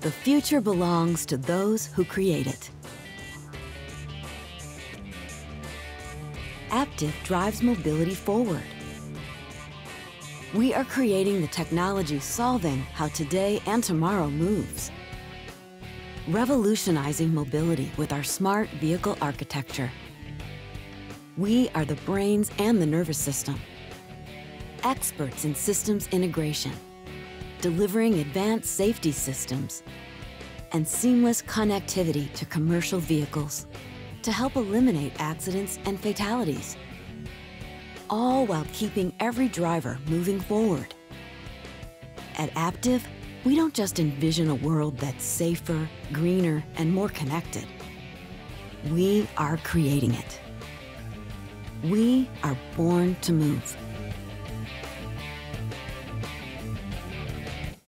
The future belongs to those who create it. Aptiv drives mobility forward. We are creating the technology solving how today and tomorrow moves. Revolutionizing mobility with our smart vehicle architecture. We are the brains and the nervous system. Experts in systems integration, delivering advanced safety systems and seamless connectivity to commercial vehicles to help eliminate accidents and fatalities, all while keeping every driver moving forward. At Aptiv, we don't just envision a world that's safer, greener, and more connected. We are creating it. We are born to move.